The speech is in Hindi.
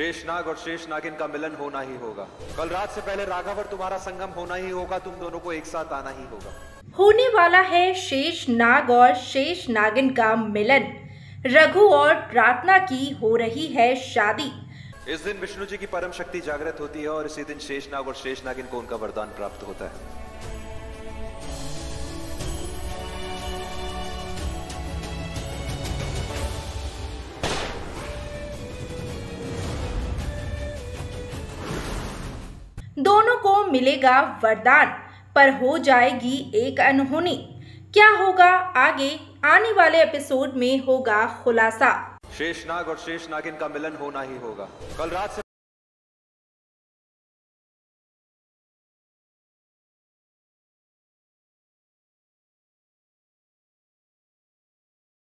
शेषनाग और शेष नागिन का मिलन होना ही होगा। कल रात से पहले राघव और तुम्हारा संगम होना ही होगा तुम दोनों को एक साथ आना ही होगा। होने वाला है शेष नाग और शेष नागिन का मिलन। रघु और प्रार्थना की हो रही है शादी। इस दिन विष्णु जी की परम शक्ति जागृत होती है और इसी दिन शेष नाग और शेष नागिन को उनका वरदान प्राप्त होता है। दोनों को मिलेगा वरदान, पर हो जाएगी एक अनहोनी। क्या होगा? आगे, आने वाले एपिसोड में होगा खुलासा। शेषनाग और शेष नागिन का मिलन होना ही होगा। कल रात से